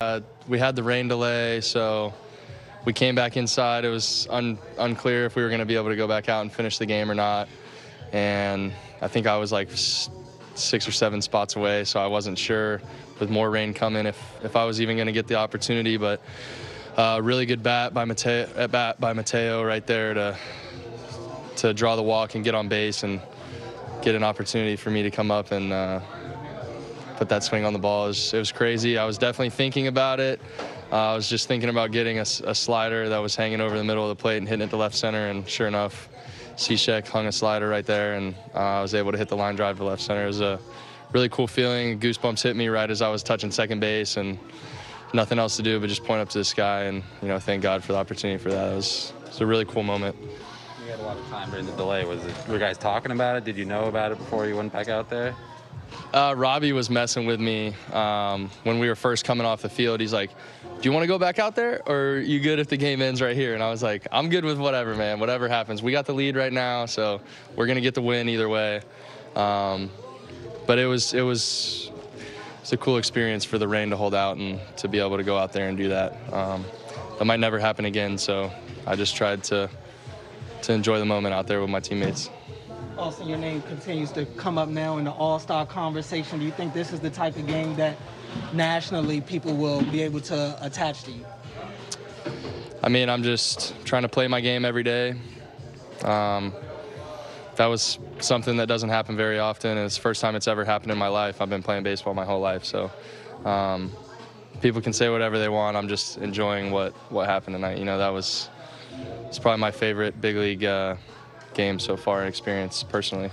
Uh, we had the rain delay, so we came back inside. It was un- unclear if we were going to be able to go back out and finish the game or not. And I think I was like six or seven spots away, so I wasn't sure with more rain coming if, if I was even going to get the opportunity. But uh, really good bat by Mateo, at bat by Mateo right there to to draw the walk and get on base and get an opportunity for me to come up and uh, put that swing on the ball. It was, it was crazy. I was definitely thinking about it. Uh, I was just thinking about getting a slider that was hanging over the middle of the plate and hitting it to left center, and sure enough, Cishek hung a slider right there, and uh, I was able to hit the line drive to left center. It was a really cool feeling. Goosebumps hit me right as I was touching second base, and nothing else to do but just point up to the sky and you know thank God for the opportunity for that. It was, it was a really cool moment. You had a lot of time during the delay. Was it? Were guys talking about it? Did you know about it before you went back out there? Uh, Robbie was messing with me um, when we were first coming off the field. He's like, "Do you want to go back out there, or you good if the game ends right here?" And I was like, "I'm good with whatever, man. Whatever happens. We got the lead right now, so we're gonna get the win either way." Um, but it was it was it's a cool experience for the rain to hold out and to be able to go out there and do that. Um, that might never happen again, so I just tried to to enjoy the moment out there with my teammates. Austin, your name continues to come up now in the All Star conversation. Do you think this is the type of game that nationally people will be able to attach to you? I mean, I'm just trying to play my game every day. Um, that was something that doesn't happen very often, it's the first time it's ever happened in my life. I've been playing baseball my whole life, so um, people can say whatever they want. I'm just enjoying what what happened tonight. You know, that was it's probably my favorite big league uh, game so far and experience personally.